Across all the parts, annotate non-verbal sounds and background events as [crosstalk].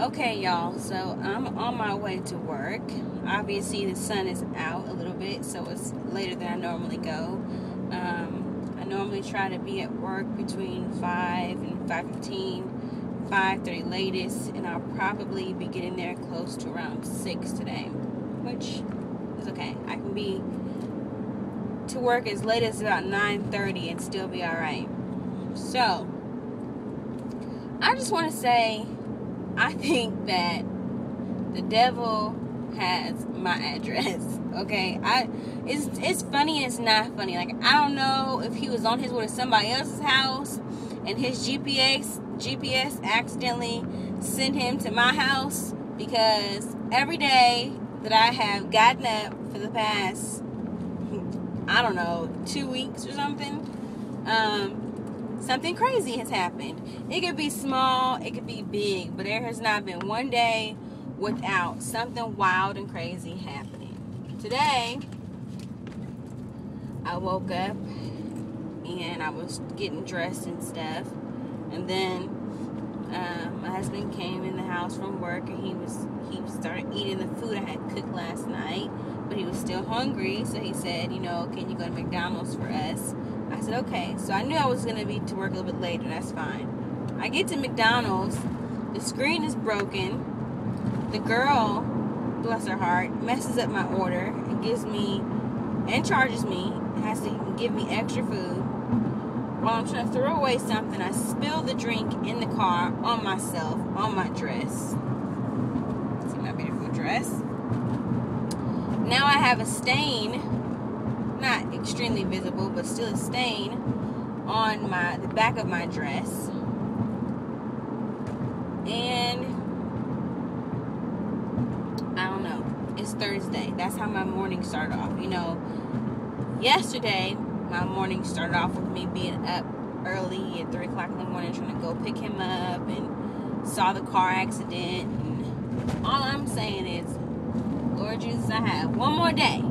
Okay, y'all, so I'm on my way to work. Obviously, the sun is out a little bit, so it's later than I normally go. Um, I normally try to be at work between 5 and 5.15, 5.30 latest, and I'll probably be getting there close to around 6 today, which is okay. I can be to work as late as about 9.30 and still be alright. So, I just want to say I think that the devil has my address. [laughs] Okay, I it's it's funny it's not funny. Like I don't know if he was on his way to somebody else's house and his GPS GPS accidentally sent him to my house because every day that I have gotten up for the past [laughs] I don't know two weeks or something, um, something crazy has happened. It could be small, it could be big, but there has not been one day without something wild and crazy happening. Today, I woke up and I was getting dressed and stuff, and then um, my husband came in the house from work and he was he started eating the food I had cooked last night, but he was still hungry, so he said, you know, can you go to McDonald's for us? I said, okay. So I knew I was going to be to work a little bit later. That's fine. I get to McDonald's. The screen is broken. The girl, bless her heart, messes up my order and gives me, and charges me, has to give me extra food. While I'm trying to throw away something, I spill the drink in the car on myself, on my dress. See my beautiful dress. Now I have a stain not extremely visible, but still a stain on my the back of my dress. And I don't know. It's Thursday. That's how my morning started off. You know, yesterday my morning started off with me being up early at three o'clock in the morning trying to go pick him up and saw the car accident and all I'm saying is Lord Jesus I have one more day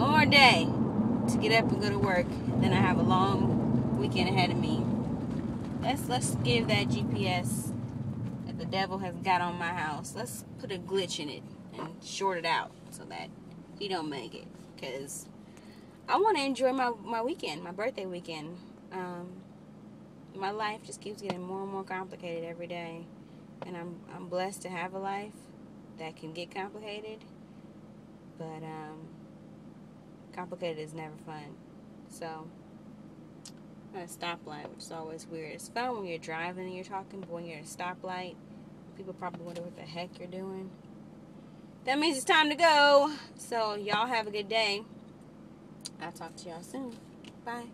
more day to get up and go to work. Then I have a long weekend ahead of me. Let's let's give that GPS that the devil has got on my house. Let's put a glitch in it and short it out so that he don't make it. Cause I want to enjoy my my weekend, my birthday weekend. Um, my life just keeps getting more and more complicated every day, and I'm I'm blessed to have a life that can get complicated. But um, complicated is never fun. So, at a stoplight, which is always weird. It's fun when you're driving and you're talking, but when you're at a stoplight, people probably wonder what the heck you're doing. That means it's time to go. So, y'all have a good day. I'll talk to y'all soon. Bye.